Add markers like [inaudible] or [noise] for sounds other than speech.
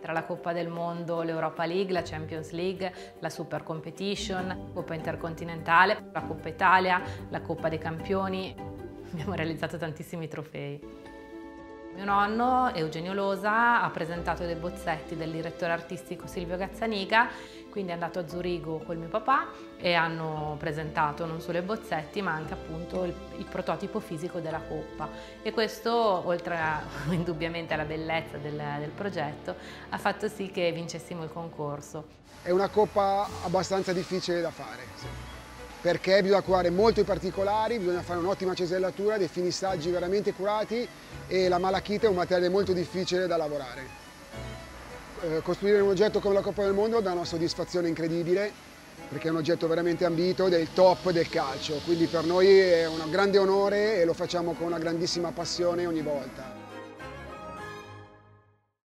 Tra la Coppa del Mondo, l'Europa League, la Champions League, la Super Competition, la Coppa Intercontinentale, la Coppa Italia, la Coppa dei Campioni, abbiamo realizzato tantissimi trofei. Mio nonno, Eugenio Losa, ha presentato dei bozzetti del direttore artistico Silvio Gazzaniga, quindi è andato a Zurigo col mio papà e hanno presentato non solo i bozzetti ma anche appunto il, il prototipo fisico della coppa e questo oltre a, [laughs] indubbiamente alla bellezza del, del progetto ha fatto sì che vincessimo il concorso. È una coppa abbastanza difficile da fare. Sì perché bisogna curare molto i particolari, bisogna fare un'ottima cesellatura, dei finissaggi veramente curati e la malachite è un materiale molto difficile da lavorare. Eh, costruire un oggetto come la Coppa del Mondo dà una soddisfazione incredibile perché è un oggetto veramente ambito del top del calcio, quindi per noi è un grande onore e lo facciamo con una grandissima passione ogni volta.